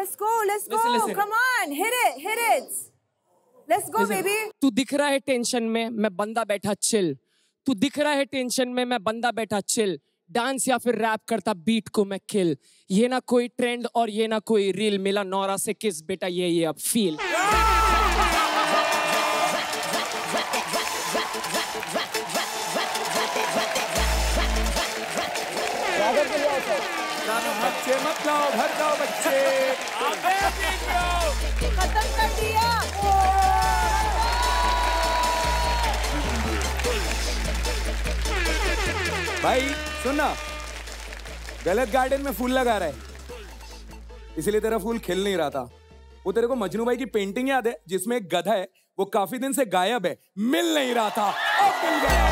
Let's go, let's go. Listen, listen. Come on, hit it, hit it. Let's go, Listen, baby. तू दिख रहा है tension में मैं बंदा बैठा चिल तू दिख रहा है टेंशन में मैं बंदा बैठा चिल डांस या फिर रैप करता बीट को मैं किल ये ना कोई ट्रेंड और ये ना कोई रील मिला नौरा से किस बेटा ये ये अब फील बच्चे मत जाओ घर जाओ बच्चे भाई सुनना। गलत गार्डन में फूल लगा रहा है। इसलिए तेरा फूल खिल नहीं रहा था। वो तेरे को मजनू भाई की पेंटिंग याद है जिसमें एक गधा है वो काफ़ी दिन से गायब है मिल नहीं रहा था। अब मिल गया।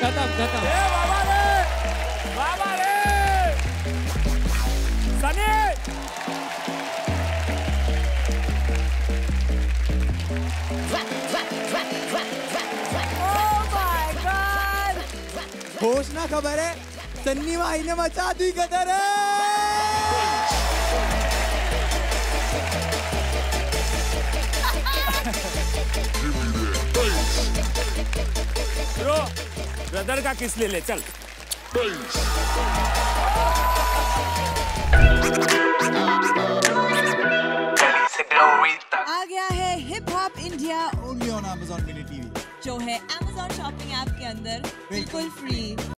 खत्म खत्म। होश ना खबर है सन्नी भाई ने मचा दी कदर ब्रो ब्रदर का किस ले ले चल आ गया है hip hop India on Amazon Mini TV जो है Amazon शॉपिंग ऐप के अंदर बिल्कुल। फ्री